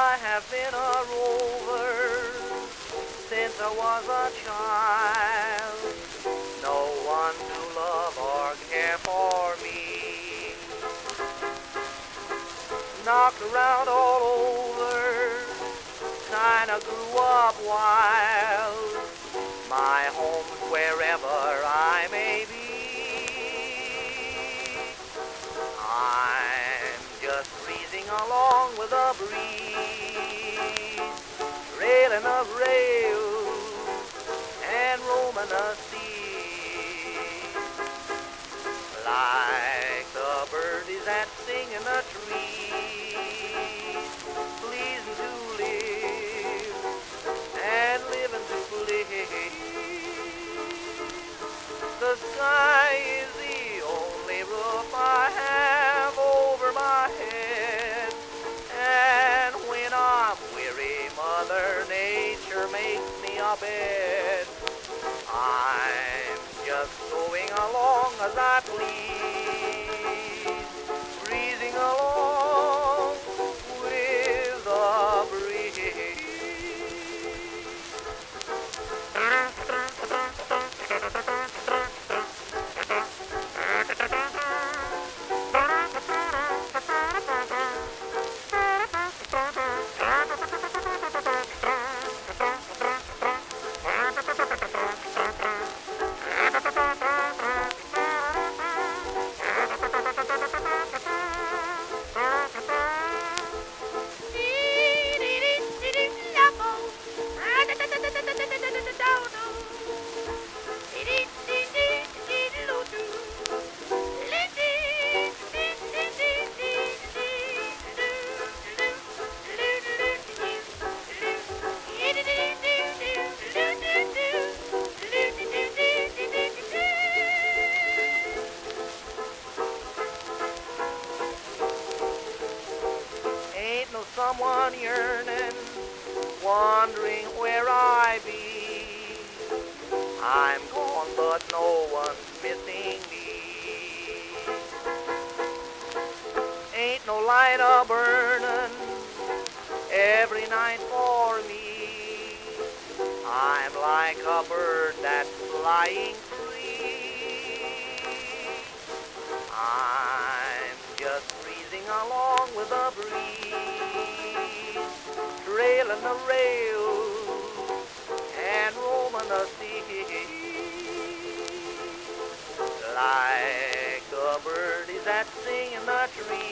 I have been a rover since I was a child. No one to love or care for me. Knocked around all over, kinda grew up wild. My home's wherever I may be. I'm just breezing along with the breeze, trailing a rail and roaming the sea. Like the birdies that sing in the trees, pleasing to a. I'm just going along as I please, someone yearning, wondering where I be. I'm gone, but no one's missing me. Ain't no light a burning every night for me. I'm like a bird that's flying free. I'm just breezing along with the breeze, trailing the and roaming the sea. Like the birdies that sing in the trees,